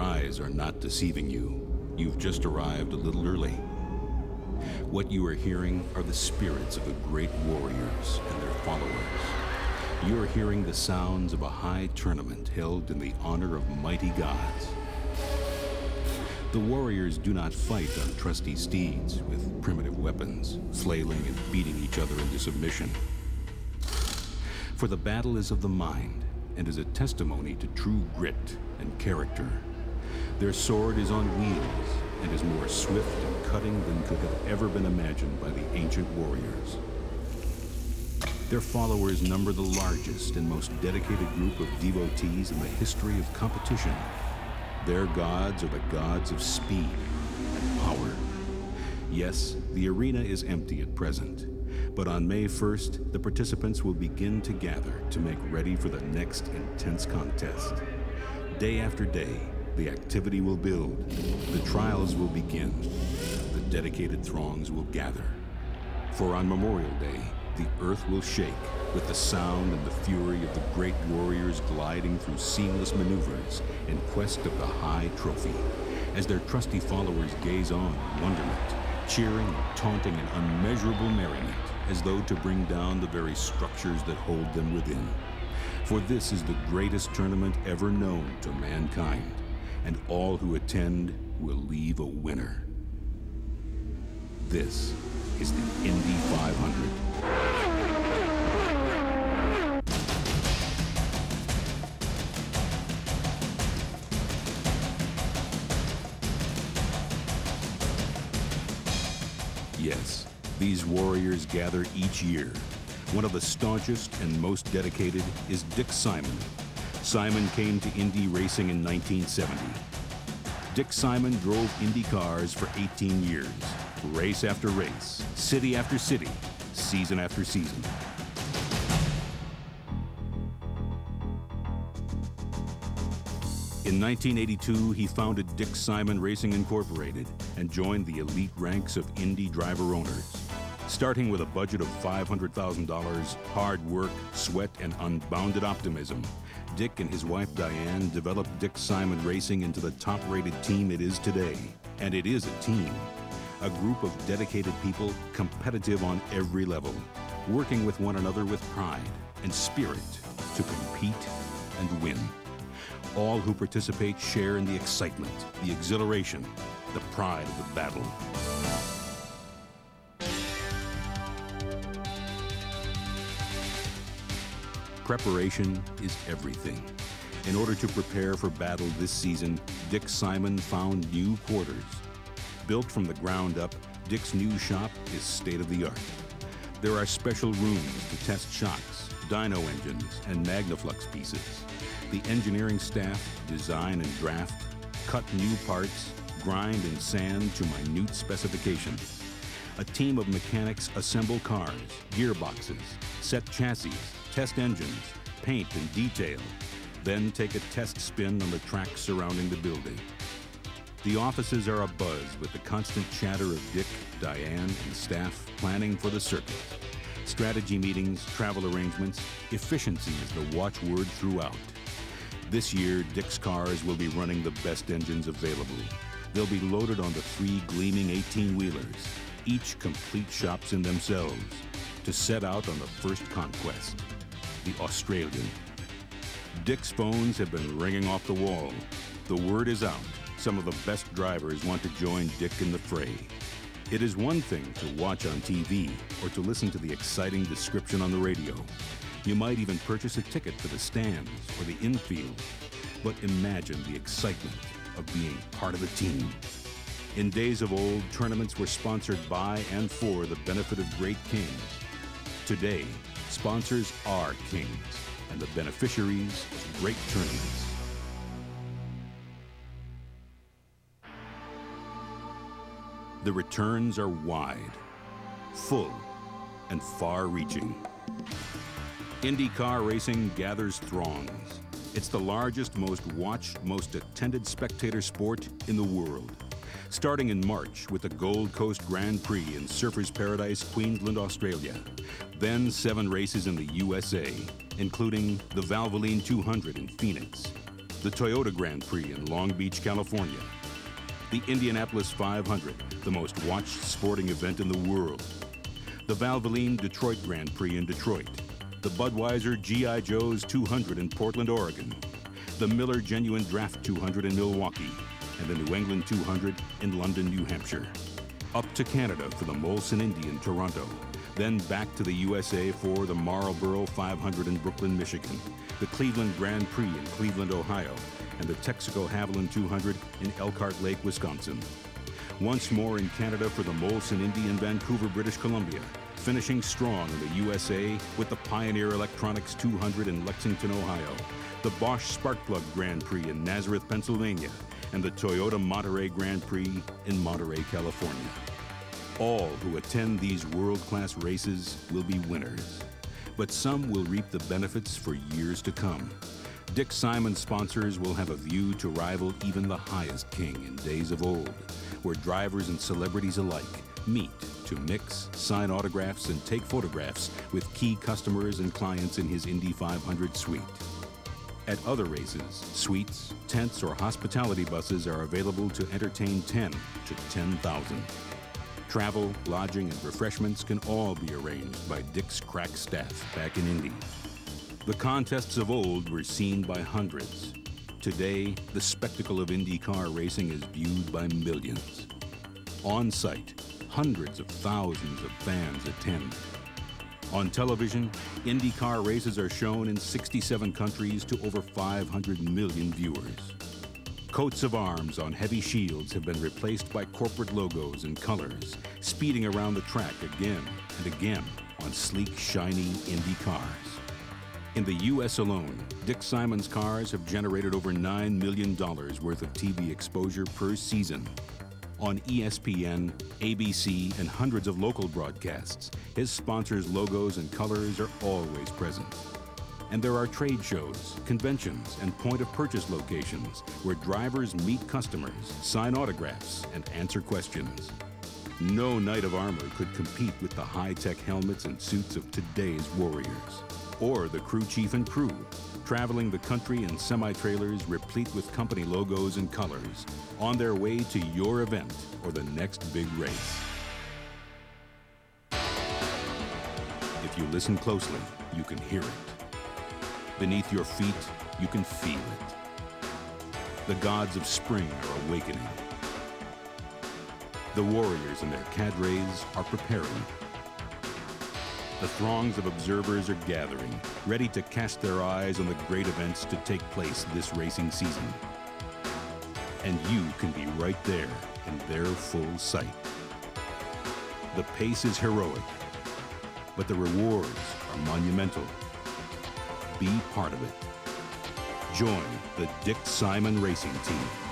Your eyes are not deceiving you. You've just arrived a little early. What you are hearing are the spirits of the great warriors and their followers. You are hearing the sounds of a high tournament held in the honor of mighty gods. The warriors do not fight on trusty steeds with primitive weapons, flailing and beating each other into submission. For the battle is of the mind and is a testimony to true grit and character. Their sword is on wheels and is more swift and cutting than could have ever been imagined by the ancient warriors. Their followers number the largest and most dedicated group of devotees in the history of competition. Their gods are the gods of speed and power. Yes, the arena is empty at present, but on May 1st, the participants will begin to gather to make ready for the next intense contest. Day after day, the activity will build, the trials will begin, the dedicated throngs will gather. For on Memorial Day, the earth will shake with the sound and the fury of the great warriors gliding through seamless maneuvers in quest of the high trophy, as their trusty followers gaze on in wonderment, cheering and taunting in unmeasurable merriment, as though to bring down the very structures that hold them within. For this is the greatest tournament ever known to mankind, and all who attend will leave a winner. This is the Indy 500. Yes, these warriors gather each year. One of the staunchest and most dedicated is Dick Simon. Simon came to Indy racing in 1970. Dick Simon drove Indy cars for 18 years, race after race, city after city, season after season. In 1982, he founded Dick Simon Racing Incorporated and joined the elite ranks of Indy driver owners. Starting with a budget of $500,000, hard work, sweat, and unbounded optimism, Dick and his wife Diane developed Dick Simon Racing into the top rated team it is today. And it is a team. A group of dedicated people, competitive on every level, working with one another with pride and spirit to compete and win. All who participate share in the excitement, the exhilaration, the pride of the battle. Preparation is everything. In order to prepare for battle this season, Dick Simon found new quarters. Built from the ground up, Dick's new shop is state of the art. There are special rooms to test shocks, dyno engines, and Magnaflux pieces. The engineering staff design and draft, cut new parts, grind and sand to minute specifications. A team of mechanics assemble cars, gearboxes, set chassis, test engines, paint and detail, then take a test spin on the track surrounding the building. The offices are abuzz with the constant chatter of Dick, Diane, and staff planning for the circuit. Strategy meetings, travel arrangements, efficiency is the watchword throughout. This year, Dick's cars will be running the best engines available. They'll be loaded onto three gleaming 18-wheelers, each complete shops in themselves, to set out on the first conquest, the Australian. Dick's phones have been ringing off the wall. The word is out. Some of the best drivers want to join Dick in the fray. It is one thing to watch on TV or to listen to the exciting description on the radio. You might even purchase a ticket for the stands or the infield. But imagine the excitement of being part of a team. In days of old, tournaments were sponsored by and for the benefit of great kings. Today, sponsors are kings and the beneficiaries great tournaments. The returns are wide, full, and far reaching. IndyCar racing gathers throngs. It's the largest, most watched, most attended spectator sport in the world. Starting in March with the Gold Coast Grand Prix in Surfers Paradise, Queensland, Australia. Then seven races in the USA, including the Valvoline 200 in Phoenix, the Toyota Grand Prix in Long Beach, California, the Indianapolis 500, the most watched sporting event in the world, the Valvoline Detroit Grand Prix in Detroit, the Budweiser G.I. Joe's 200 in Portland, Oregon, the Miller Genuine Draft 200 in Milwaukee, and the New England 200 in Loudon, New Hampshire. Up to Canada for the Molson Indy in Toronto, then back to the USA for the Marlboro 500 in Brooklyn, Michigan, the Cleveland Grand Prix in Cleveland, Ohio, and the Texaco Havoline 200 in Elkhart Lake, Wisconsin. Once more in Canada for the Molson Indy in Vancouver, British Columbia, finishing strong in the USA with the Pioneer Electronics 200 in Lexington, Ohio, the Bosch Sparkplug Grand Prix in Nazareth, Pennsylvania, and the Toyota Monterey Grand Prix in Monterey, California. All who attend these world-class races will be winners, but some will reap the benefits for years to come. Dick Simon sponsors will have a view to rival even the highest king in days of old, where drivers and celebrities alike meet to mix, sign autographs, and take photographs with key customers and clients in his Indy 500 suite. At other races, suites, tents, or hospitality buses are available to entertain 10 to 10,000. Travel, lodging, and refreshments can all be arranged by Dick's crack staff back in Indy. The contests of old were seen by hundreds. Today, the spectacle of Indy car racing is viewed by millions. On site, hundreds of thousands of fans attend. On television, IndyCar races are shown in 67 countries to over 500 million viewers. Coats of arms on heavy shields have been replaced by corporate logos and colors, speeding around the track again and again on sleek, shiny Indy cars. In the U.S. alone, Dick Simon's cars have generated over $9 million worth of TV exposure per season. On ESPN, ABC, and hundreds of local broadcasts, his sponsors' logos and colors are always present. And there are trade shows, conventions, and point of purchase locations where drivers meet customers, sign autographs, and answer questions. No knight of armor could compete with the high-tech helmets and suits of today's warriors. Or the crew chief and crew, traveling the country in semi-trailers replete with company logos and colors, on their way to your event or the next big race. If you listen closely, you can hear it. Beneath your feet, you can feel it. The gods of spring are awakening. The warriors and their cadres are preparing. The throngs of observers are gathering, ready to cast their eyes on the great events to take place this racing season. And you can be right there in their full sight. The pace is heroic, but the rewards are monumental. Be part of it. Join the Dick Simon Racing Team.